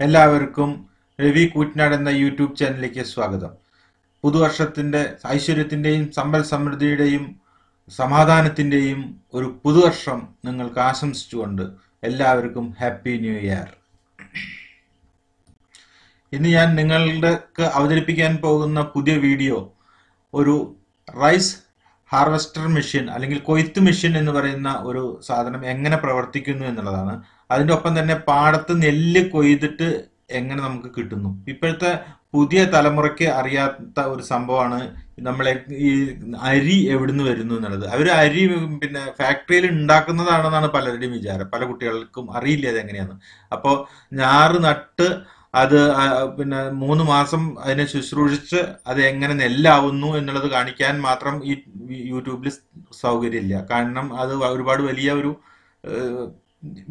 എല്ലാവർക്കും രവി കൂറ്റനാട് എന്ന യൂട്യൂബ് ചാനലിലേക്ക് സ്വാഗതം. പുതുവർഷത്തിന്റെ ഐശ്വര്യത്തിന്റെയും സമ്പൽ സമൃദ്ധിയുടെയും സമാധാനത്തിന്റെയും ഒരു പുതുവർഷം നിങ്ങൾക്ക് ആശംസിച്ചുകൊണ്ട് എല്ലാവർക്കും ഹാപ്പി ന്യൂ ഇയർ. ഇന്ന് ഞാൻ നിങ്ങൾക്ക് അവതരിപ്പിക്കാൻ പോകുന്ന പുതിയ വീഡിയോ ഒരു റൈസ് ഹാർവെസ്റ്റർ മെഷീൻ അല്ലെങ്കിൽ കൊയ്ത്ത് മെഷീൻ എന്ന് പറയുന്ന ഒരു സാധനം എങ്ങനെ പ്രവർത്തിക്കുന്നു എന്നുള്ളതാണ്. അതിന്റെ ഒപ്പം തന്നെ പാടത്ത് നെല്ല് കൊയ്തിട്ട് എങ്ങനെ നമുക്ക് കിട്ടുന്നു. ഇപ്പോഴത്തെ പുതിയ തലമുറയ്ക്ക് അറിയാത്ത ഒരു സംഭവമാണ് നമ്മളെ ഈ അരി എവിടുന്ന് വരുന്നു എന്നുള്ളത്. അവർ അരി പിന്നെ ഫാക്ടറിയിൽ ഉണ്ടാക്കുന്നതാണെന്നാണ് പലരുടെയും വിചാരം. പല കുട്ടികൾക്കും അറിയില്ല അത് എങ്ങനെയാണ് അപ്പോൾ ഞാറ് നട്ട് അത് പിന്നെ മൂന്ന് മാസം അതിനെ ശുശ്രൂഷിച്ച് അത് എങ്ങനെ നെല്ലാവുന്നു എന്നുള്ളത് കാണിക്കാൻ മാത്രം ഈ യൂട്യൂബിൽ സൗകര്യമില്ല. കാരണം അത് ഒരുപാട് വലിയ ഒരു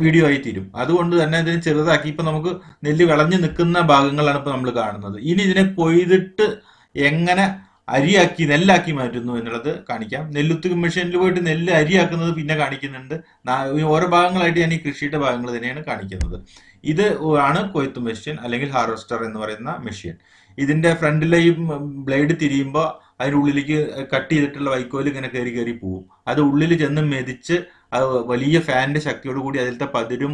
വീഡിയോ ആയി തീരും അതുകൊണ്ട് തന്നെ ഇതിനെ ചെറുതാക്കി ഇപ്പൊ നമുക്ക് നെല്ല് വിളഞ്ഞു നിൽക്കുന്ന ഭാഗങ്ങളാണ് ഇപ്പൊ നമ്മൾ കാണുന്നത്. ഇനി ഇതിനെ കൊയ്തിട്ട് എങ്ങനെ അരിയാക്കി നെല്ലാക്കി മാറ്റുന്നു എന്നുള്ളത് കാണിക്കാം. നെല്ലുത്ത് മെഷീനിൽ പോയിട്ട് നെല്ല് അരിയാക്കുന്നത് പിന്നെ കാണിക്കുന്നുണ്ട്. ഓരോ ഭാഗങ്ങളായിട്ട് ഞാൻ ഈ കൃഷിയുടെ ഭാഗങ്ങൾ തന്നെയാണ് കാണിക്കുന്നത്. ഇത് ആണ് കൊയ്ത്ത് മെഷീൻ അല്ലെങ്കിൽ ഹാർവെസ്റ്റർ എന്ന് പറയുന്ന മെഷീൻ. ഇതിന്റെ ഫ്രണ്ടിലെ ഈ ബ്ലേഡ് തിരിയുമ്പോൾ അതിനുള്ളിലേക്ക് കട്ട് ചെയ്തിട്ടുള്ള വൈക്കോൽ ഇങ്ങനെ കയറി കയറി പോവും. അത് ഉള്ളിൽ ചെന്ന് മെതിച്ച് അത് വലിയ ഫാനിന്റെ ശക്തിയോട് കൂടി അതിലത്തെ പതിരും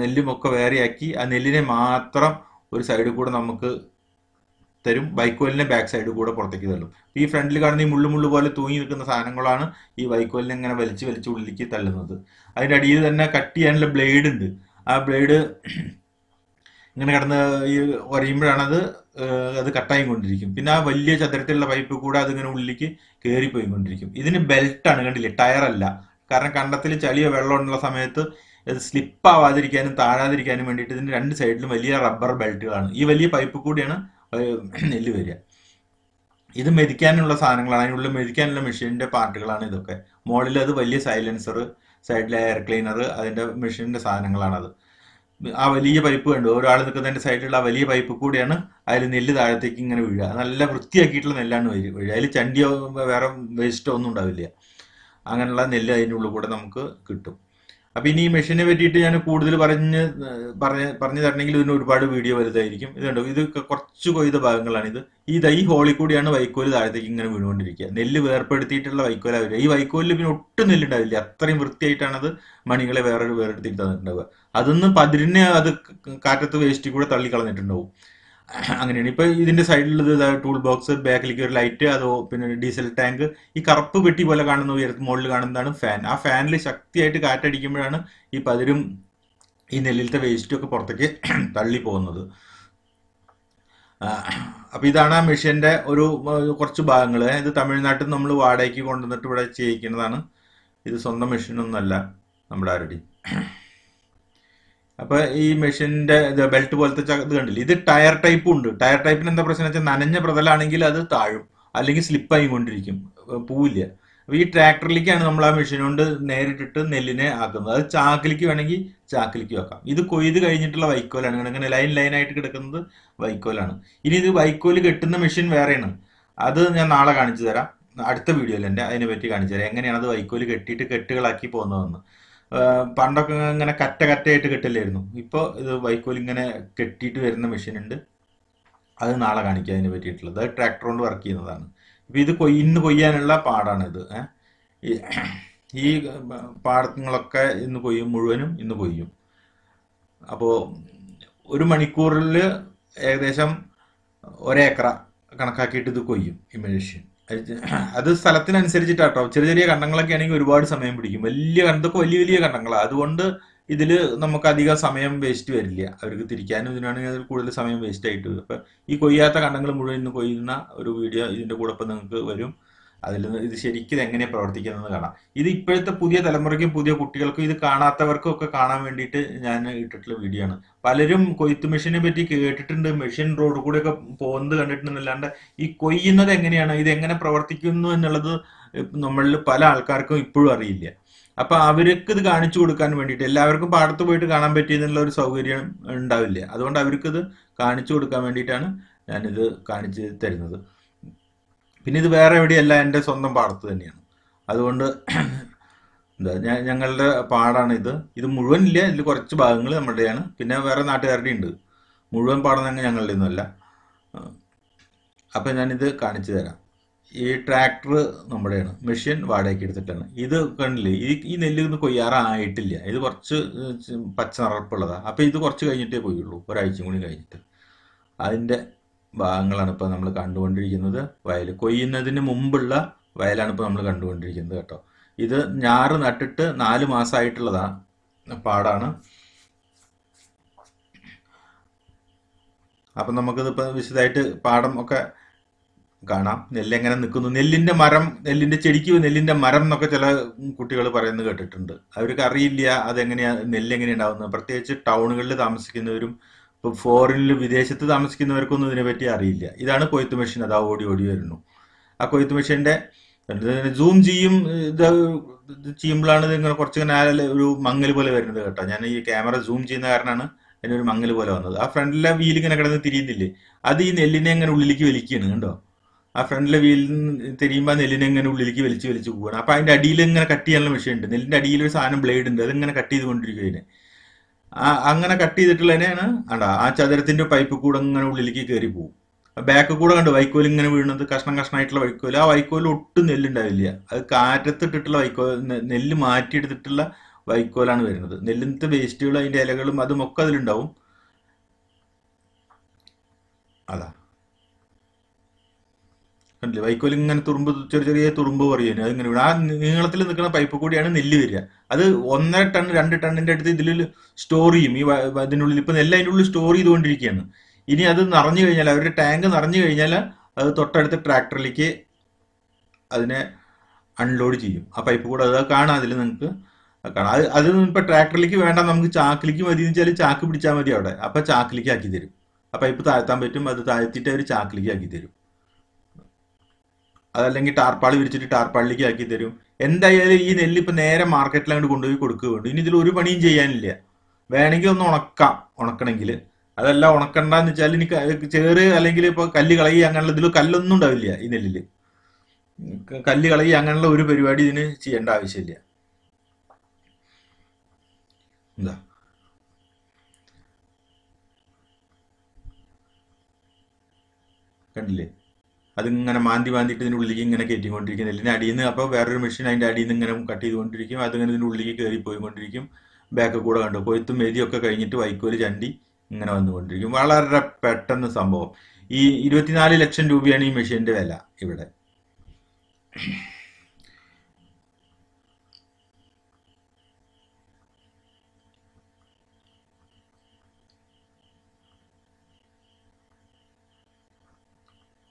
നെല്ലുമൊക്കെ വേറെയാക്കി ആ നെല്ലിനെ മാത്രം ഒരു സൈഡിൽ കൂടെ നമുക്ക് തരും. വൈക്കോലിനെ ബാക്ക് സൈഡിൽ കൂടെ പുറത്തേക്ക് തള്ളും. ഈ ഫ്രണ്ടിൽ കാണുന്ന ഈ മുള്ളു മുള്ളു പോലെ തൂങ്ങി നിൽക്കുന്ന സാധനങ്ങളാണ് ഈ വൈക്കോലിനെ ഇങ്ങനെ വലിച്ച് വലിച്ച് ഉള്ളിലേക്ക് തള്ളുന്നത്. അതിന്റെ അടിയിൽ തന്നെ കട്ട് ചെയ്യാനുള്ള ബ്ലേഡ് ഉണ്ട്. ആ ബ്ലേഡ് ഇങ്ങനെ കിടന്ന് ഈ ഉരയുമ്പോഴാണ് അത് അത് കട്ടായി കൊണ്ടിരിക്കും. പിന്നെ ആ വലിയ ചതുരത്തിലുള്ള പൈപ്പ് കൂടെ അതിങ്ങനെ ഉള്ളിലേക്ക് കയറിപ്പോയി കൊണ്ടിരിക്കും ഇതിന് ബെൽറ്റാണ് കണ്ടില്ലേ? ടയർ അല്ല. കാരണം കണ്ടത്തിൽ ചളിയോ വെള്ളം ഉള്ള സമയത്ത് ഇത് സ്ലിപ്പ് ആവാതിരിക്കാനും താഴാതിരിക്കാനും വേണ്ടിയിട്ട് ഇതിന് രണ്ട് സൈഡിലും വലിയ റബ്ബർ ബെൽറ്റുകളാണ്. ഈ വലിയ പൈപ്പ് കൂടിയാണ് നെല്ല് വരിക. ഇത് മെതിക്കാനുള്ള സാധനങ്ങളാണ്. അതിനുള്ളിൽ മെതിക്കാനുള്ള മെഷീനിന്റെ പാർട്ടുകളാണ് ഇതൊക്കെ. മോളിൽ അത് വലിയ സൈലൻസർ സൈഡിലെ എയർ ക്ലീനർ അതിന്റെ മെഷീനിന്റെ സാധനങ്ങളാണത്. ആ വലിയ പൈപ്പ് കണ്ടു. ഒരാൾ നിൽക്കുന്നതിന്റെ സൈഡിലുള്ള ആ വലിയ പൈപ്പ് കൂടിയാണ് അതിൽ നെല്ല് താഴത്തേക്ക് ഇങ്ങനെ വീഴുക. നല്ല വൃത്തിയാക്കിയിട്ടുള്ള നെല്ലാണ് വീഴുക അതിൽ ചണ്ടിയോ വേറെ വേസ്റ്റോ ഒന്നും ഉണ്ടാവില്ല. അങ്ങനെയുള്ള നെല്ല് അതിന്റെ ഉള്ളിൽ കൂടെ നമുക്ക് കിട്ടും. അപ്പം ഇനി ഈ മെഷീനെ പറ്റിയിട്ട് ഞാൻ കൂടുതൽ പറഞ്ഞ് പറഞ്ഞ് പറഞ്ഞു തരണമെങ്കിൽ ഇതിന് ഒരുപാട് വീഡിയോ വലുതായിരിക്കും. ഇത് കണ്ടോ? ഇത് കുറച്ച് കൊയ്ത ഭാഗങ്ങളാണ് ഇത്. ഈ ദൈ ഹോളിൽ കൂടിയാണ് വൈക്കോൽ താഴത്തേക്ക് ഇങ്ങനെ വീണുകൊണ്ടിരിക്കുക. നെല്ല് വേർപ്പെടുത്തിയിട്ടുള്ള വൈക്കോലാവില്ല ഈ വൈക്കോലിൽ പിന്നെ ഒട്ടും നെല്ലുണ്ടാവില്ല. അത്രയും വൃത്തിയായിട്ടാണത് മണികളെ വേറെ വേറെടുത്തിട്ട് തന്നിട്ടുണ്ടാവുക. അതൊന്ന് പതിരിനെ അത് കാറ്റത്ത് വേസ്റ്റിൽ കൂടെ തള്ളി തള്ളിക്കളഞ്ഞിട്ടുണ്ടാവും. അങ്ങനെയാണ്. ഇപ്പൊ ഇതിന്റെ സൈഡിൽ ടൂൾ ബോക്സ് ബാക്കിലേക്ക് ഒരു ലൈറ്റ് അതോ പിന്നെ ഡീസൽ ടാങ്ക് ഈ കറുപ്പ് പെട്ടി പോലെ കാണുന്ന ഉയരത്ത് മുകളിൽ കാണുന്നതാണ് ഫാൻ ആ ഫാനിൽ ശക്തിയായിട്ട് കാറ്റടിക്കുമ്പോഴാണ് ഈ പതിരും ഈ നെല്ലിലത്തെ വേസ്റ്റും ഒക്കെ പുറത്തേക്ക് തള്ളി പോകുന്നത് അപ്പോൾ അപ്പൊ ഇതാണ് ആ മെഷീന്റെ ഒരു കുറച്ച് ഭാഗങ്ങൾ ഇത് തമിഴ്നാട്ടിൽ നമ്മൾ വാടകയ്ക്ക് കൊണ്ടുവന്നിട്ട് ഇവിടെ ചെയ്യിക്കുന്നതാണ്. ഇത് സ്വന്തം മെഷീനൊന്നുമല്ല നമ്മുടെ ആരുടെ അപ്പൊ ഈ മെഷീന്റെ ബെൽറ്റ് പോലത്തെ ഇത് കണ്ടില്ല? ഇത് ടയർ ടൈപ്പും ഉണ്ട്. ടയർ ടൈപ്പിന് എന്താ പ്രശ്നം വെച്ചാൽ നനഞ്ഞ പ്രതലാണെങ്കിൽ അത് താഴും. അല്ലെങ്കിൽ സ്ലിപ്പായി കൊണ്ടിരിക്കും പൂവില്ല. അപ്പൊ ഈ ട്രാക്ടറിലേക്കാണ് നമ്മൾ ആ മെഷീൻ കൊണ്ട് നേരിട്ടിട്ട് നെല്ലിനെ ആക്കുന്നത്. അത് ചാക്കിലേക്ക് വേണമെങ്കിൽ ചാക്കിലേക്ക് വെക്കാം. ഇത് കൊയ്ത് കഴിഞ്ഞിട്ടുള്ള വൈക്കോലാണ്. ഇങ്ങനെ ലൈൻ ലൈൻ ആയിട്ട് കിടക്കുന്നത് വൈക്കോലാണ്. ഇനി ഇത് വൈക്കോൽ കെട്ടുന്ന മെഷീൻ വേറെയാണ്. അത് ഞാൻ നാളെ കാണിച്ചു തരാം. അടുത്ത വീഡിയോയിൽ എന്റെ അതിനെ പറ്റി കാണിച്ചു തരാം. എങ്ങനെയാണ് അത് വൈക്കോൽ കെട്ടിയിട്ട് കെട്ടുകളാക്കി പോകുന്നതെന്ന്. പണ്ടൊക്കെ ഇങ്ങനെ കറ്റ കറ്റയായിട്ട് കെട്ടില്ലായിരുന്നു. ഇപ്പോൾ ഇത് വൈക്കോൽ ഇങ്ങനെ കെട്ടിയിട്ട് വരുന്ന മെഷീൻ ഉണ്ട്. അത് നാളെ കാണിക്കുക അതിനെ പറ്റിയിട്ടുള്ളത്. അത് ട്രാക്ടർ കൊണ്ട് വർക്ക് ചെയ്യുന്നതാണ്. ഇപ്പൊ ഇത് കൊയ് ഇന്ന് കൊയ്യാനുള്ള പാടാണ് ഇത് ഈ- ഈ പാടങ്ങളൊക്കെ ഇന്ന് കൊയ്യും മുഴുവനും ഇന്ന് കൊയ്യും. അപ്പോൾ ഒരു മണിക്കൂറിൽ ഏകദേശം ഒരേക്കറ കണക്കാക്കിയിട്ട് ഇത് കൊയ്യും ഈ മെഷീൻ അത് സ്ഥലത്തിനനുസരിച്ചിട്ടാട്ടോ. ചെറിയ ചെറിയ കണ്ടങ്ങളൊക്കെ ആണെങ്കിൽ ഒരുപാട് സമയം പിടിക്കും. വലിയ കണ്ടൊക്കെ വലിയ വലിയ കണ്ടങ്ങളാണ് അതുകൊണ്ട് ഇതിൽ നമുക്ക് അധികം സമയം വേസ്റ്റ് വരില്ല. അവർക്ക് തിരിക്കാനും ഇതിനാണെങ്കിൽ അതിൽ കൂടുതൽ സമയം വേസ്റ്റ് ആയിട്ട് വരും. അപ്പൊ ഈ കൊയ്യാത്ത കണ്ടങ്ങൾ മുഴുവൻ ഇന്ന് കൊയ്യുന്ന ഒരു വീഡിയോ ഇതിന്റെ കൂടെ നിങ്ങൾക്ക് വരും. അതിൽ ഇത് ശരിക്കും എങ്ങനെ പ്രവർത്തിക്കുന്നത് കാണാം. ഇത് ഇപ്പോഴത്തെ പുതിയ തലമുറയ്ക്കും പുതിയ കുട്ടികൾക്കും ഇത് കാണാത്തവർക്കും ഒക്കെ കാണാൻ വേണ്ടിയിട്ട് ഞാൻ ഇട്ടിട്ടുള്ള വീഡിയോ ആണ്. പലരും കൊയ്ത്ത് മെഷീനെ പറ്റി കേട്ടിട്ടുണ്ട് മെഷീൻ റോഡ് കൂടെ ഒക്കെ പോകുന്നത് കണ്ടിട്ടുണ്ടെന്നല്ലാണ്ട് ഈ കൊയ്യുന്നത് എങ്ങനെയാണ് ഇത് എങ്ങനെ പ്രവർത്തിക്കുന്നു എന്നുള്ളത് നമ്മളിൽ പല ആൾക്കാർക്കും ഇപ്പോഴും അറിയില്ല. അപ്പൊ അവർക്ക് ഇത് കാണിച്ചു കൊടുക്കാൻ വേണ്ടിയിട്ട് എല്ലാവർക്കും പാടത്ത് പോയിട്ട് കാണാൻ പറ്റിയെന്നുള്ള ഒരു സൗകര്യം ഉണ്ടാവില്ല. അതുകൊണ്ട് അവർക്ക് ഇത് കാണിച്ചു കൊടുക്കാൻ വേണ്ടിയിട്ടാണ് ഞാനിത് കാണിച്ച് തരുന്നത്. പിന്നെ ഇത് വേറെ എവിടെയല്ല എന്റെ സ്വന്തം പാടത്ത് തന്നെയാണ്. അതുകൊണ്ട് എന്താ ഞങ്ങളുടെ പാടാണ് ഇത്. ഇത് മുഴുവൻ ഇല്ല ഇതിൽ കുറച്ച് ഭാഗങ്ങൾ നമ്മുടെയാണ്. പിന്നെ വേറെ നാട്ടുകാരുടെ ഉണ്ട്. മുഴുവൻ പാടം തന്നെ ഞങ്ങളുടെ ഒന്നുമല്ല. അപ്പം ഞാനിത് കാണിച്ചു തരാം. ഈ ട്രാക്ടർ നമ്മുടെയാണ്. മെഷീൻ വാടകയ്ക്ക് എടുത്തിട്ടാണ്. ഇത് കണ്ടില്ലേ ഈ ഈ നെല്ല് ഇന്ന് കൊയ്യാറായിട്ടില്ല. ഇത് കുറച്ച് പച്ച നിറപ്പുള്ളതാണ് അപ്പോൾ ഇത് കുറച്ച് കഴിഞ്ഞിട്ടേ പോയുള്ളൂ. ഒരാഴ്ചയും കൂടി കഴിഞ്ഞിട്ട്. അതിന്റെ ഭാഗങ്ങളാണ് ഇപ്പോൾ നമ്മൾ കണ്ടുകൊണ്ടിരിക്കുന്നത്. വയൽ കൊയ്യുന്നതിന് മുമ്പുള്ള വയലാണ് ഇപ്പോൾ നമ്മൾ കണ്ടുകൊണ്ടിരിക്കുന്നത് കേട്ടോ. ഇത് ഞാറ് നട്ടിട്ട് നാല് മാസമായിട്ടുള്ളതാണ് പാടാണ്. അപ്പം നമുക്കിത് ഇപ്പം വിശദമായിട്ട് പാടം ഒക്കെ കാണാം. നെല്ലെങ്ങനെ നിൽക്കുന്നു. നെല്ലിന്റെ മരം നെല്ലിന്റെ ചെടിക്ക് നെല്ലിന്റെ മരം എന്നൊക്കെ ചില കുട്ടികൾ പറയുന്നത് കേട്ടിട്ടുണ്ട്. അവർക്ക് അറിയില്ല അതെങ്ങനെയാ നെല്ല് ഉണ്ടാകുന്നത് പ്രത്യേകിച്ച് ടൗണുകളിൽ താമസിക്കുന്നവരും ഇപ്പോൾ ഫോറിനിൽ വിദേശത്ത് താമസിക്കുന്നവർക്കൊന്നും ഇതിനെപ്പറ്റി അറിയില്ല. ഇതാണ് കൊയ്ത്ത് മെഷീൻ. അതാ ഓടി ഓടി വരുന്നു. ആ കൊയ്ത്ത് മെഷീന്റെ സൂം ചെയ്യും ഇത് ചെയ്യുമ്പോഴാണ് ഇത് ഇങ്ങനെ കുറച്ച് ഇങ്ങനെ ഒരു മങ്ങൽ പോലെ വരുന്നത് കേട്ടോ. ഞാൻ ഈ ക്യാമറ സൂം ചെയ്യുന്ന കാരണമാണ് അതിനൊരു മങ്ങൽ പോലെ വന്നത്. ആ ഫ്രണ്ടിലെ വീൽ ഇങ്ങനെ കിടന്ന് തിരിയുന്നില്ലേ? അത് ഈ നെല്ലിനെ ഇങ്ങനെ ഉള്ളിലേക്ക് വലിക്കുകയാണ് കണ്ടോ? ആ ഫ്രണ്ടിലെ വീലിൽ തിരിയുമ്പോൾ നെല്ലിനെ ഇങ്ങനെ ഉള്ളിലേക്ക് വലിച്ച് വലിച്ച് പോവുകയാണ്. അപ്പോൾ അതിന്റെ അടിയിൽ ഇങ്ങനെ കട്ട് ചെയ്യാനുള്ള മെഷീൻ ഉണ്ട്. നെല്ലിന്റെ അടിയിൽ ഒരു സാധനം ബ്ലേഡ് ഉണ്ട്. അതിങ്ങനെ കട്ട് ചെയ്തുകൊണ്ടിരിക്കും അതിനെ ആ അങ്ങനെ കട്ട് ചെയ്തിട്ടുള്ള ചെയ്തിട്ടുള്ളതിനെയാണ് ആണ്ടാ ആ ചതുരത്തിന്റെ പൈപ്പ് കൂടെ ഇങ്ങനെ ഉള്ളിലേക്ക് കയറി പോകും ബാക്ക് കൂടെ കണ്ട് വൈക്കോൽ ഇങ്ങനെ വീഴുന്നത് കഷ്ണം കഷ്ണമായിട്ടുള്ള വൈക്കോൽ ആ വൈക്കോൽ ഒട്ടും നെല്ലുണ്ടാവില്ല. അത് കാറ്റത്തിട്ടിട്ടുള്ള വൈക്കോൽ നെല്ല് മാറ്റിയെടുത്തിട്ടുള്ള വൈക്കോലാണ് വരുന്നത്. നെല്ലിനത്തെ വേസ്റ്റുകൾ അതിന്റെ ഇലകളും അതും ഒക്കെ അതിലുണ്ടാവും. അതാ. കണ്ടില്ലേ? വൈക്കോൽ ഇങ്ങനെ തുറുമ്പ് ചെറിയ ചെറിയ തുറുമ്പ് പറയുന്നു അതിങ്ങനെ വീണ്. ആ നീളത്തിൽ നിൽക്കുന്ന പൈപ്പ് കൂടിയാണ് നെല്ല് വരിക. അത് ഒന്നര ടൺ രണ്ട് ടണ്ണിന്റെ അടുത്ത് ഇതിൽ സ്റ്റോർ ചെയ്യും ഈ ഇതിനുള്ളിൽ ഇപ്പൊ എല്ലാം അതിന്റെ ഉള്ളിൽ സ്റ്റോർ ചെയ്തുകൊണ്ടിരിക്കുകയാണ്. ഇനി അത് നിറഞ്ഞു കഴിഞ്ഞാൽ അവരുടെ ടാങ്ക് നിറഞ്ഞു കഴിഞ്ഞാൽ അത് തൊട്ടടുത്ത ട്രാക്ടറിലേക്ക് അതിനെ അൺലോഡ് ചെയ്യും. ആ പൈപ്പ് കൂടെ അത് കാണാം അതിൽ നിങ്ങൾക്ക് കാണാം. അത് അത് ഇപ്പൊ ട്രാക്ടറിലേക്ക് വേണ്ട നമുക്ക് ചാക്കിലേക്ക് മതി എന്ന് വെച്ചാൽ ചാക്ക് പിടിച്ചാൽ മതി അവിടെ. അപ്പൊ ചാക്കിലേക്ക് ആക്കി തരും. ആ പൈപ്പ് താഴ്ത്താൻ പറ്റും അത് താഴ്ത്തിയിട്ട് അവർ ചാക്കിലേക്ക് ആക്കി തരും. അതല്ലെങ്കിൽ ടാർപ്പാളി വിരിച്ചിട്ട് ടാർപ്പാളിലേക്ക് ആക്കി തരും. എന്തായാലും ഈ നെല്ല് ഇപ്പൊ നേരെ മാർക്കറ്റിൽ അങ്ങോട്ട് കൊണ്ടുപോയി കൊടുക്കുക വേണ്ടു. ഇനി ഇതിൽ ഒരു പണിയും ചെയ്യാനില്ല. വേണമെങ്കിൽ ഒന്ന് ഉണക്കാം ഉണക്കണമെങ്കിൽ. അതല്ല ഉണക്കണ്ടെന്ന് വെച്ചാൽ ഇനി ചേറ് അല്ലെങ്കിൽ ഇപ്പൊ കല്ല് കളയി അങ്ങനെയുള്ള ഇതിൽ കല്ലൊന്നും ഉണ്ടാവില്ല ഈ നെല്ലിൽ കല്ല് കളയി അങ്ങനെയുള്ള ഒരു പരിപാടി ഇതിന് ചെയ്യേണ്ട ആവശ്യമില്ല. എന്താ? കണ്ടില്ലേ? അതിങ്ങനെ മാന്തി മാന്തിയിട്ട് ഇതിന്റെ ഉള്ളിലേക്ക് ഇങ്ങനെ കയറ്റിക്കൊണ്ടിരിക്കും. നെല്ലിന്റെ അടിയിൽ നിന്ന് അപ്പോൾ വേറൊരു മെഷീൻ അതിന്റെ അടിയിൽ നിന്ന് ഇങ്ങനെ കട്ട് ചെയ്തുകൊണ്ടിരിക്കും. അതിങ്ങനെ ഇതിന്റെ ഉള്ളിലേക്ക് കയറി പോയിക്കൊണ്ടിരിക്കും. ബാക്ക് കൂടെ കണ്ടു? കൊയ്ത്തും മെതിയൊക്കെ കഴിഞ്ഞിട്ട് വൈക്കോൽ ചണ്ടി ഇങ്ങനെ വന്നുകൊണ്ടിരിക്കും. വളരെ പെട്ടെന്ന് സംഭവം. ഈ ഇരുപത്തിനാല് ലക്ഷം രൂപയാണ് ഈ മെഷീന്റെ വില ഇവിടെ.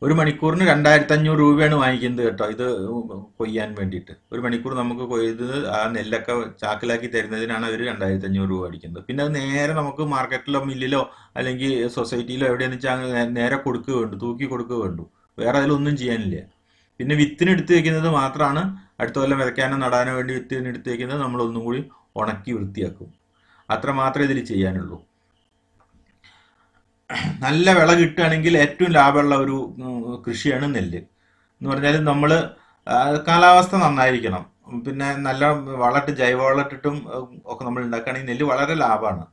ഒരു മണിക്കൂറിന് രണ്ടായിരത്തി അഞ്ഞൂറ് രൂപയാണ് വാങ്ങിക്കുന്നത് കേട്ടോ. ഇത് കൊയ്യാൻ വേണ്ടിയിട്ട്. ഒരു മണിക്കൂർ നമുക്ക് കൊയ്ത് ആ നെല്ലൊക്കെ ചാക്കിലാക്കി തരുന്നതിനാണ് അവർ രണ്ടായിരത്തി അഞ്ഞൂറ് രൂപ അടിക്കുന്നത്. പിന്നെ അത് നേരെ നമുക്ക് മാർക്കറ്റിലോ മില്ലിലോ അല്ലെങ്കിൽ സൊസൈറ്റിയിലോ എവിടെയെന്ന് വെച്ചാൽ നേരെ കൊടുക്കുക വേണ്ടു തൂക്കി കൊടുക്കുക വേണ്ടു. വേറെ അതിലൊന്നും ചെയ്യാനില്ല. പിന്നെ വിത്തിന് എടുത്തു വെക്കുന്നത് മാത്രമാണ് അടുത്ത കൊല്ലം വിതയ്ക്കാനോ നടാനോ വേണ്ടി വിത്തിന് എടുത്തു വെക്കുന്നത് നമ്മൾ ഒന്നും കൂടി ഉണക്കി വൃത്തിയാക്കും. അത്ര മാത്രമേ ഇതിൽ ചെയ്യാനുള്ളൂ. നല്ല വിള കിട്ടുകയാണെങ്കിൽ ഏറ്റവും ലാഭമുള്ള ഒരു കൃഷിയാണ് നെല്ല്. എന്ന് പറഞ്ഞാൽ നമ്മൾ കാലാവസ്ഥ നന്നായിരിക്കണം. പിന്നെ നല്ല വളട്ട് ജൈവവളട്ടിട്ടും ഒക്കെ നമ്മൾ ഉണ്ടാക്കുകയാണെങ്കിൽ നെല്ല് വളരെ ലാഭമാണ്.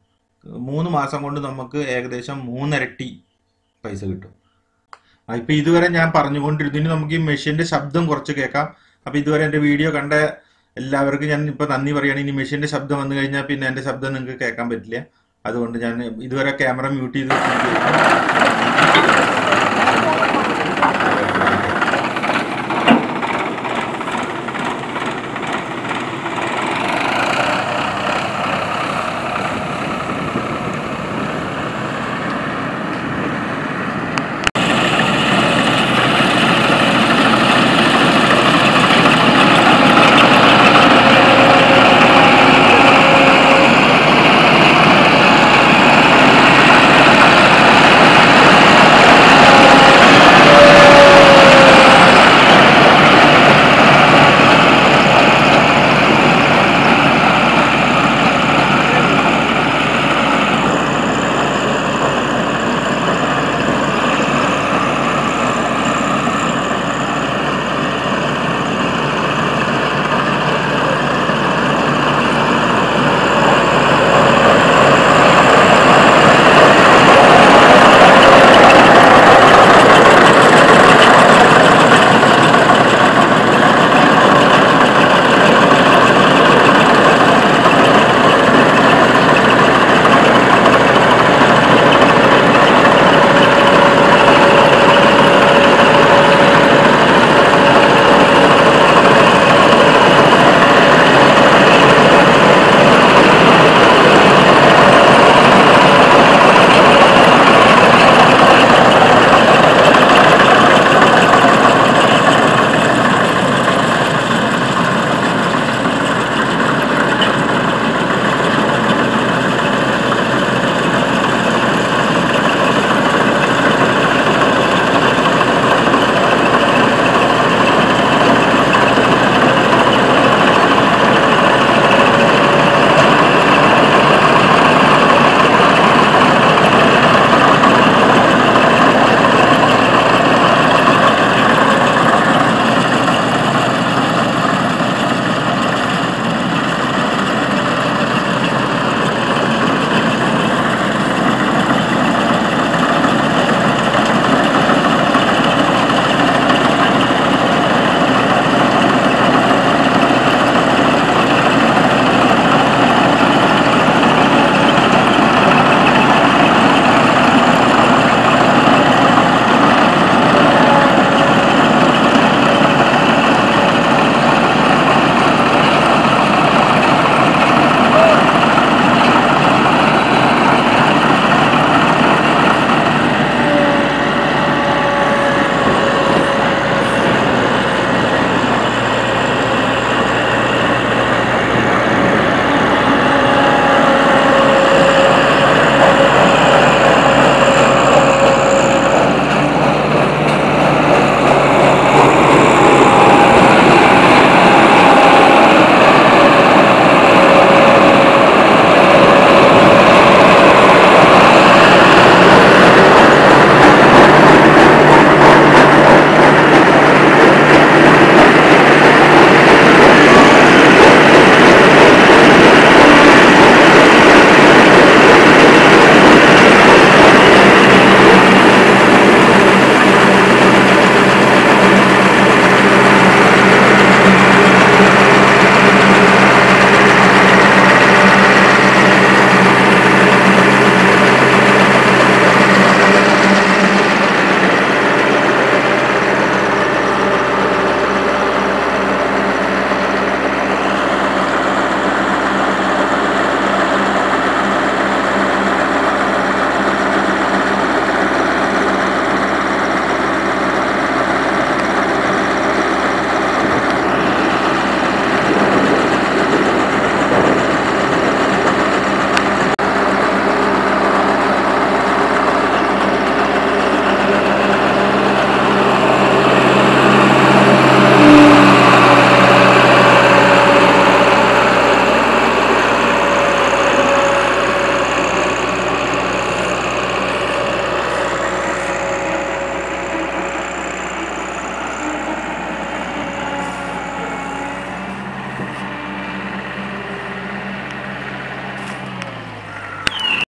മൂന്ന് മാസം കൊണ്ട് നമുക്ക് ഏകദേശം മൂന്നിരട്ടി പൈസ കിട്ടും. ഇപ്പം ഇതുവരെ ഞാൻ പറഞ്ഞുകൊണ്ടിരുന്നു. ഇനി നമുക്ക് ഈ മെഷീന്റെ ശബ്ദം കുറച്ച് കേൾക്കാം. അപ്പം ഇതുവരെ എന്റെ വീഡിയോ കണ്ട എല്ലാവർക്കും ഞാൻ ഇപ്പം നന്ദി പറയുകയാണ്. ഇനി മെഷീന്റെ ശബ്ദം വന്നു കഴിഞ്ഞാൽ പിന്നെ എന്റെ ശബ്ദം നിങ്ങൾക്ക് കേൾക്കാൻ പറ്റില്ല. അതുകൊണ്ട് ഞാൻ ഇതുവരെ ക്യാമറ മ്യൂട്ട് ചെയ്ത്